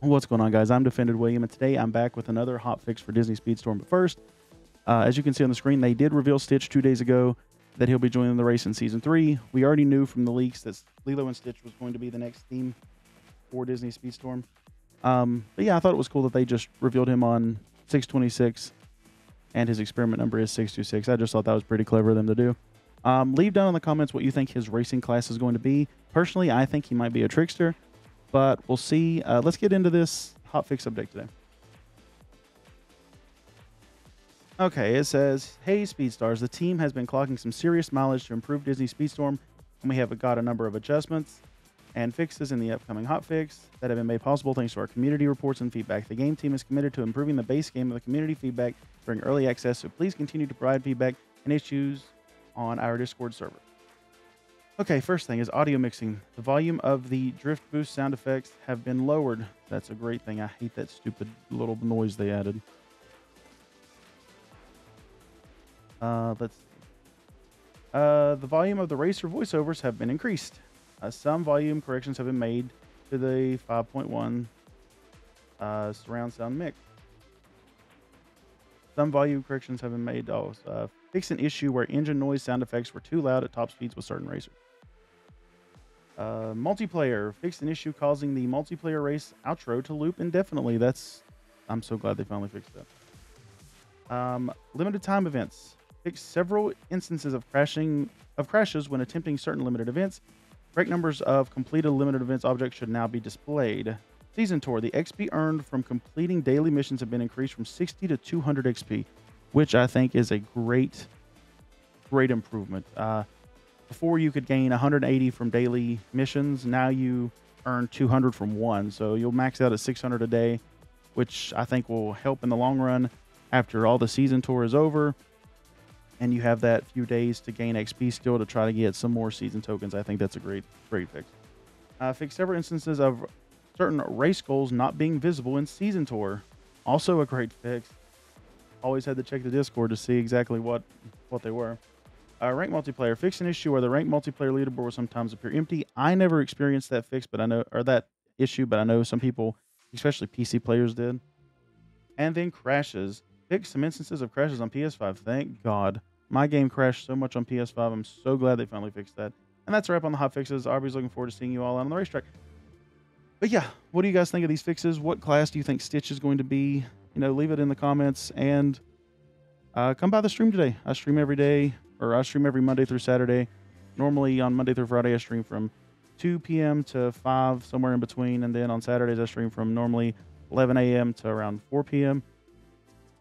What's going on, guys? I'm Defended William, and today I'm back with another hot fix for Disney Speedstorm. But first, uh, as you can see on the screen, they did reveal Stitch two days ago that he'll be joining the race in Season 3. We already knew from the leaks that Lilo and Stitch was going to be the next theme for Disney Speedstorm. Um, but yeah, I thought it was cool that they just revealed him on 626, and his experiment number is 626. I just thought that was pretty clever of them to do. Um, leave down in the comments what you think his racing class is going to be. Personally, I think he might be a trickster, but we'll see. Uh, let's get into this hotfix update today. Okay, it says, Hey Speedstars, the team has been clocking some serious mileage to improve Disney Speedstorm, and we have got a number of adjustments and fixes in the upcoming hotfix that have been made possible thanks to our community reports and feedback. The game team is committed to improving the base game of the community feedback during early access, so please continue to provide feedback and issues on our Discord server. Okay, first thing is audio mixing. The volume of the drift boost sound effects have been lowered. That's a great thing. I hate that stupid little noise they added. Uh, let's. Uh, the volume of the racer voiceovers have been increased. Uh, some volume corrections have been made to the 5.1 uh, surround sound mix. Some volume corrections have been made. to uh, fix an issue where engine noise sound effects were too loud at top speeds with certain racers. Uh, multiplayer fixed an issue causing the multiplayer race outro to loop indefinitely. That's I'm so glad they finally fixed that. Um, limited time events fixed several instances of crashing of crashes when attempting certain limited events. Correct numbers of completed limited events objects should now be displayed. Season Tour. The XP earned from completing daily missions have been increased from 60 to 200 XP, which I think is a great, great improvement. Uh, before you could gain 180 from daily missions, now you earn 200 from one. So you'll max out at 600 a day, which I think will help in the long run after all the season tour is over and you have that few days to gain XP still to try to get some more season tokens. I think that's a great, great fix. Uh, fix several instances of certain race goals not being visible in season tour. Also a great fix. Always had to check the Discord to see exactly what what they were. Uh, rank multiplayer fix an issue where the rank multiplayer leaderboard will sometimes appear empty. I never experienced that fix, but I know or that issue, but I know some people, especially PC players, did. And then crashes. Fix some instances of crashes on PS5. Thank God. My game crashed so much on PS5. I'm so glad they finally fixed that. And that's a wrap on the hot fixes. Arby's looking forward to seeing you all out on the racetrack. But yeah, what do you guys think of these fixes? What class do you think Stitch is going to be? You know, leave it in the comments and uh, come by the stream today. I stream every day, or I stream every Monday through Saturday. Normally on Monday through Friday, I stream from 2 p.m. to 5, somewhere in between. And then on Saturdays, I stream from normally 11 a.m. to around 4 p.m.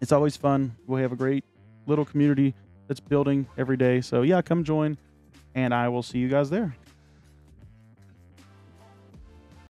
It's always fun. We have a great little community that's building every day. So yeah, come join, and I will see you guys there.